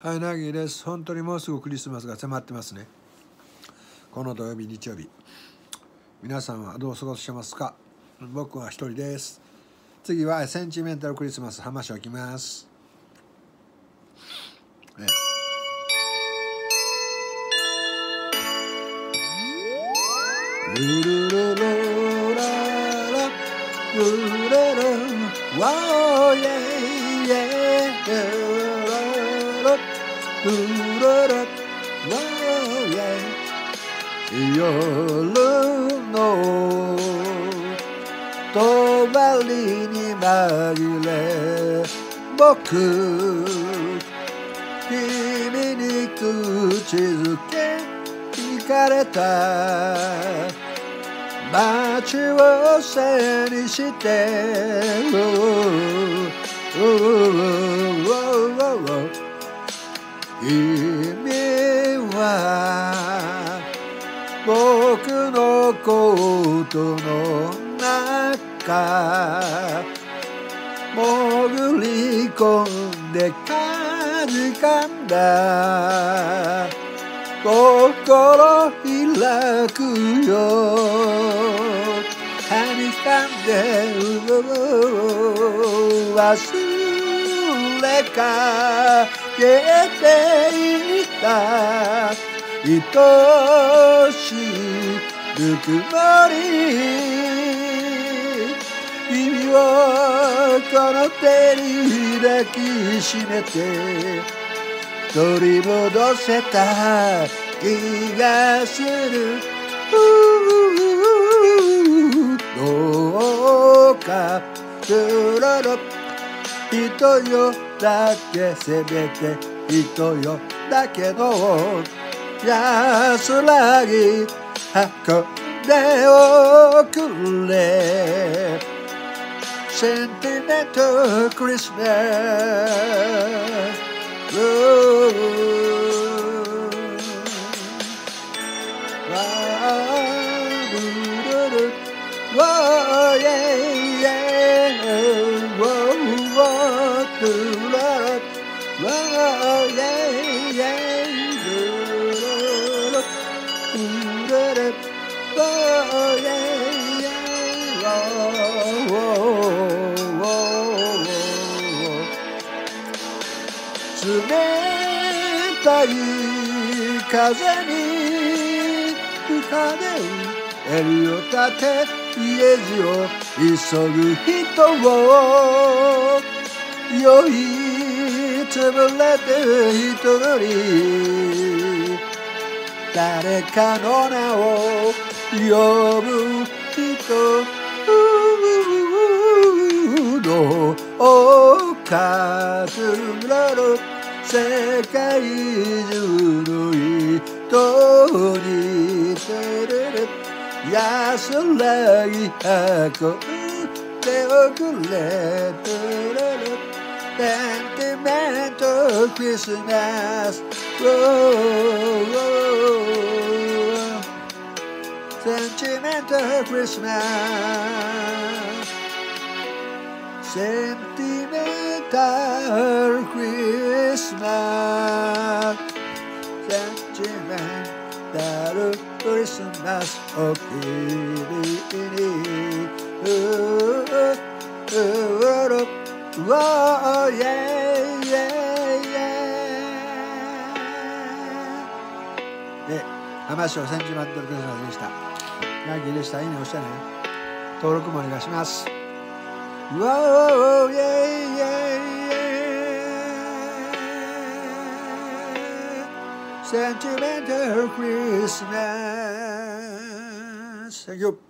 はい、ナギです。本当にもうすぐクリスマスが迫ってますね。この土曜日、日曜日。皆さんはどう過ごしてますか？僕は一人です。次はセンチメンタルクリスマス浜市行きます。えルルルルララルルルワーイェイイェイララルララワーイェイ夜の帳に紛れ僕君に口づけ聞かれた。街を背にして君は僕のコートの中潜り込んでかじかんだ。心開くよ。はにかんで忘れかけていた愛しいぬくもり君をこの手に抱きしめて取り戻せた気がする。どうかルラロ人よだけせめて人よだけの安らぎ運んでおくれ。センティメンたい風に吹かれる襟を立て家路を急ぐ人を酔いつぶれて一人。誰かの名を呼ぶ人。の数らる世界中の人にてれれ安らぎ運んでおくれてトクリスマスセンチメントクリスマス Sentimental Christmas Sentimental Christmas おきにうわーイェイイェ浜市を千住万ドルクリスマスでした。ヤギでした。いいね押してね。登録もお願いします。ウォーウォーイエイイエイイエイ。センチメンタルクリスマス Thank you.